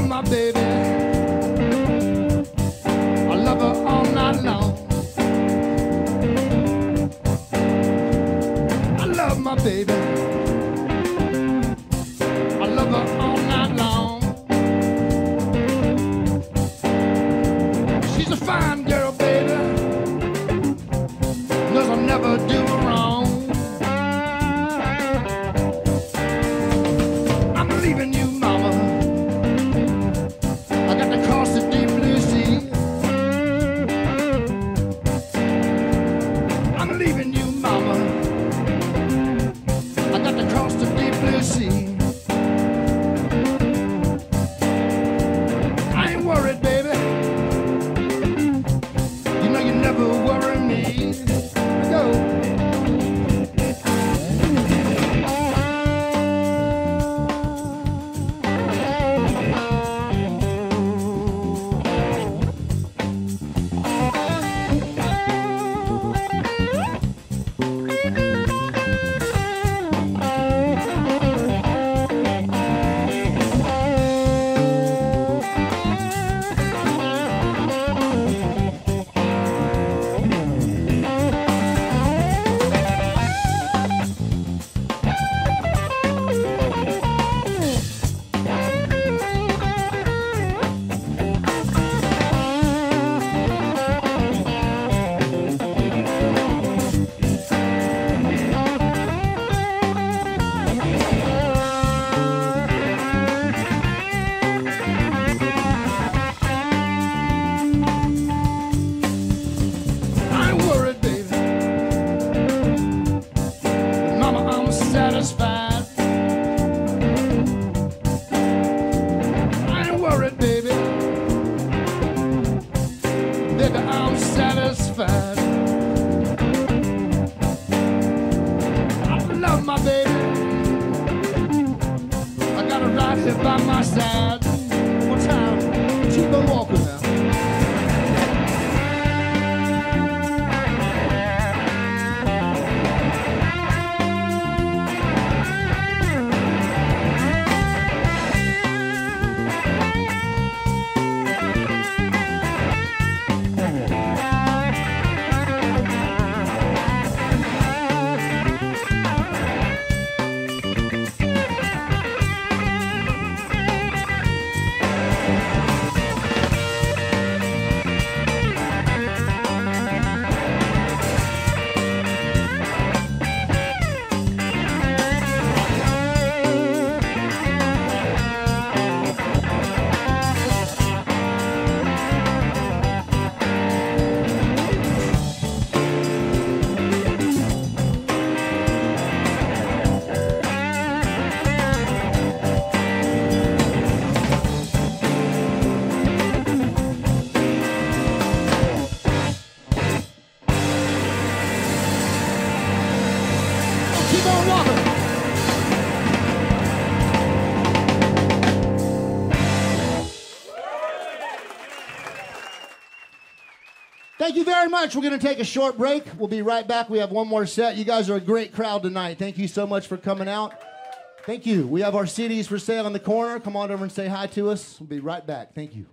love my baby. I love her all night long. I love my baby. I got to cross the deep blue sea. By my side. Thank you very much. We're going to take a short break. We'll be right back. We have one more set. You guys are a great crowd tonight. Thank you so much for coming out. Thank you. We have our CDs for sale in the corner. Come on over and say hi to us. We'll be right back. Thank you.